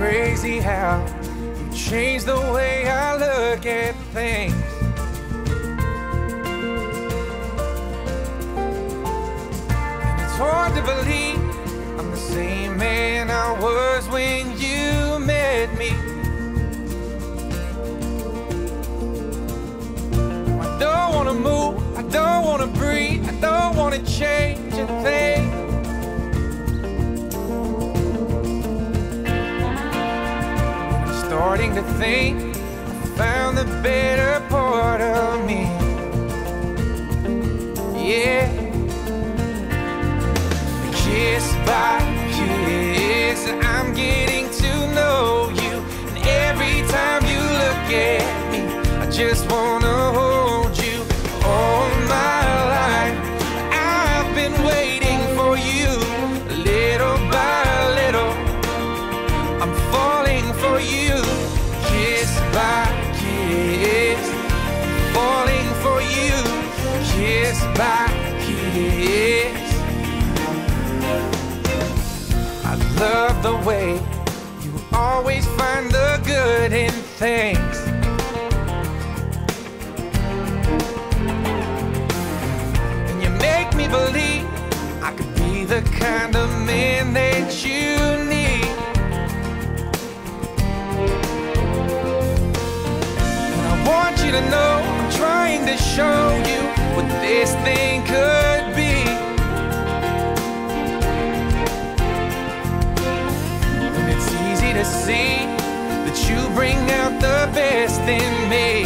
crazy how you changed the way I look at things. And it's hard to believe I'm the same man I was when you starting to think I found the better part of me. Yeah. Kiss by kiss, I'm getting to know you. And every time you look at me, I just wanna love the way you always find the good in things. And you make me believe I could be the kind of man that you need. And I want you to know I'm trying to show you what this thing could be. Best in me.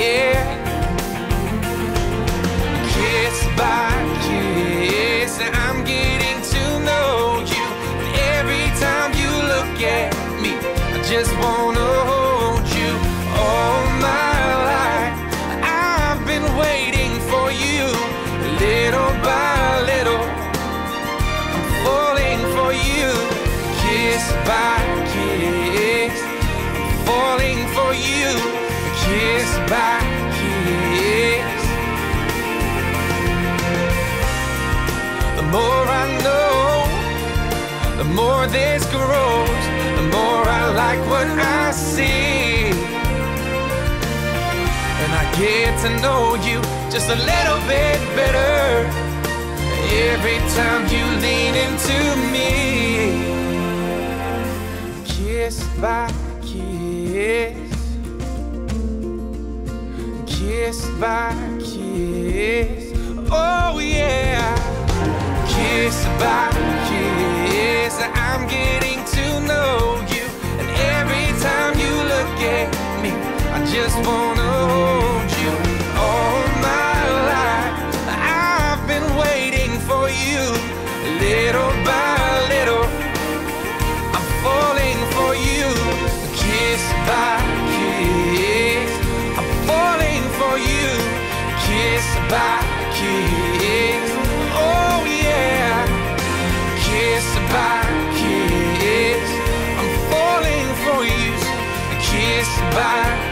Yeah. Kiss by kiss, I'm getting to know you. And every time you look at me, I just wanna hold you all my life. I've been waiting for you, little by little. I'm falling for you, kiss by for you, kiss by kiss. The more I know, the more this grows, the more I like what I see. And I get to know you just a little bit better every time you lean into kiss by kiss. Oh, yeah kiss by kiss. I'm getting to know you, and every time you look at me, I just wanna hold you by kiss. Oh yeah, kiss by kiss. I'm falling for you, kiss by.